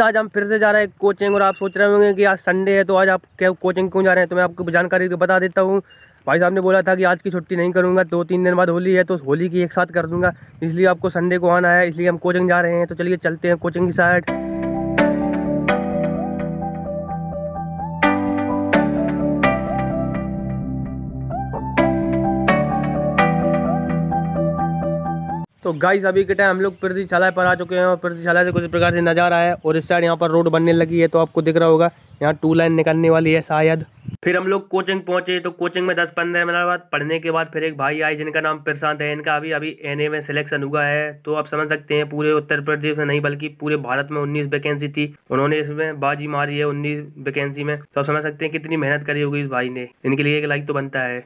आज हम फिर से जा रहे हैं कोचिंग और आप सोच रहे होंगे कि आज संडे है तो आज आप क्या कोचिंग क्यों जा रहे हैं? तो मैं आपको जानकारी बता देता हूँ। भाई साहब ने बोला था कि आज की छुट्टी नहीं करूँगा दो तीन दिन बाद होली है तो होली की एक साथ कर दूँगा। इसलिए आपको संडे को आना है, इसलिए हम कोचिंग जा रहे हैं। तो चलिए चलते हैं कोचिंग की साइड तो गाइस अभी के टाइम हम लोग प्रतीशाला पर आ चुके हैं और प्रतीशाला से कुछ प्रकार से नज़ारा है और इस साइड यहाँ पर रोड बनने लगी है तो आपको दिख रहा होगा, यहाँ टू लाइन निकलने वाली है शायद। फिर हम लोग कोचिंग पहुँचे तो कोचिंग में दस पंद्रह मिनट बाद पढ़ने के बाद फिर एक भाई आए जिनका नाम प्रशांत है, इनका अभी अभी एन में सिलेक्शन हुआ है। तो आप समझ सकते हैं, पूरे उत्तर प्रदेश में नहीं, बल्कि पूरे भारत में उन्नीस वैकेंसी थी। उन्होंने इसमें बाजी मारी है उन्नीस वैकेंसी में। तो आप समझ सकते हैं कितनी मेहनत करी होगी इस भाई ने। इनके लिए एक लाइक तो बनता है।